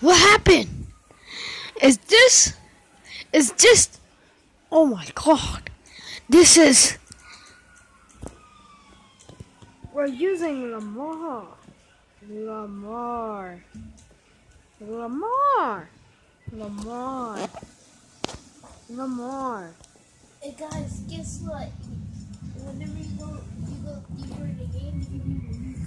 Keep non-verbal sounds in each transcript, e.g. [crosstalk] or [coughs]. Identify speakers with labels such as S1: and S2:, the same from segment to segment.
S1: What happened? Is this? Is this? Oh my god! This is. We're using Lamar. Lamar. Lamar. Lamar. Lamar.
S2: Hey guys, guess what? Whenever you go, you go deeper in the game, you need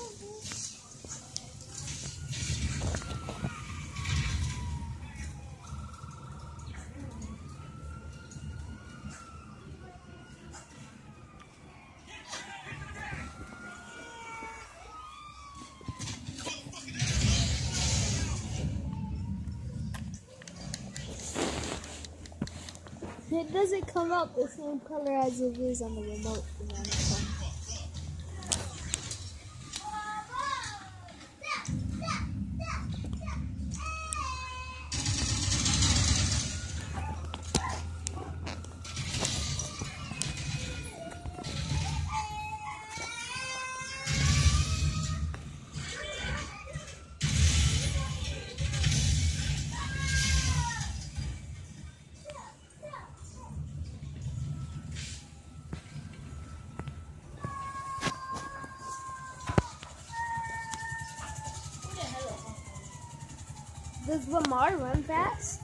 S2: It doesn't come out the same color as it is on the remote.
S1: Does Lamar run fast?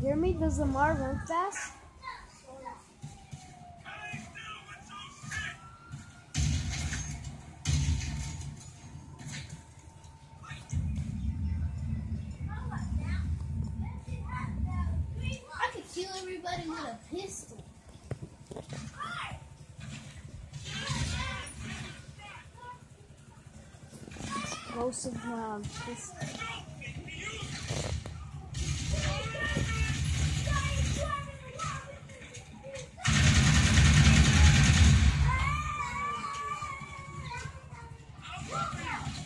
S1: Hear me? does Lamar run fast?
S2: I could kill everybody with a pistol.
S1: Explosive round. Um, this-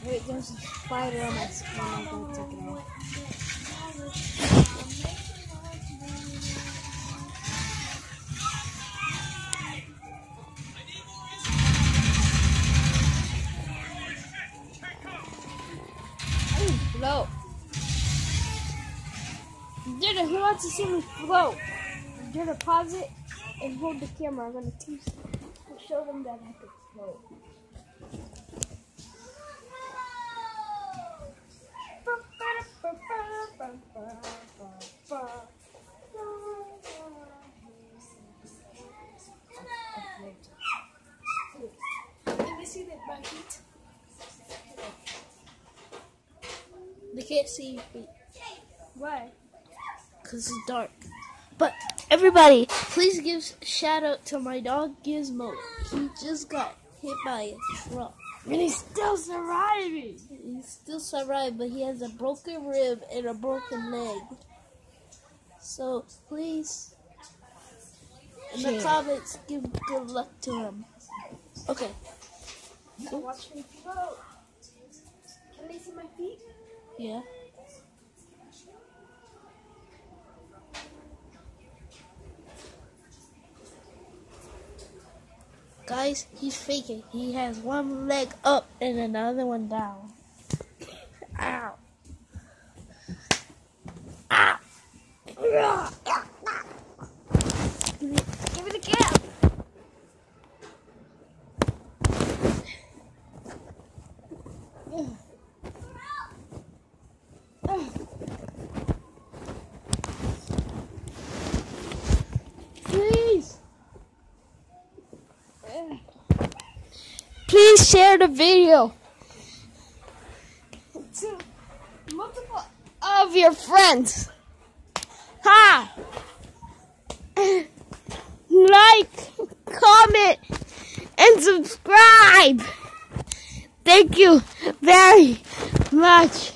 S1: Wait, there's a spider on my screen. I'm gonna take it off. Float. Who wants to see me float? Jenna, pause it and hold the camera. I'm gonna teach, show them that I can float.
S2: Let me see that my feet.
S1: They can't see your feet
S2: Why?
S1: because it's dark. But everybody, please give shout out to my dog Gizmo. He just got hit by a truck. And he's still surviving. He's still surviving, but he has a broken rib and a broken leg. So please, in the comments, give good luck to him. Okay.
S2: Watch me float. Can they see my feet?
S1: Yeah. Guys, he's faking. He has one leg up and another one down. Ow. Ow. Give me the cap. Please. Please share the video to multiple of your friends. Ha! [coughs] Like, comment, and subscribe. Thank
S2: Thank you very much.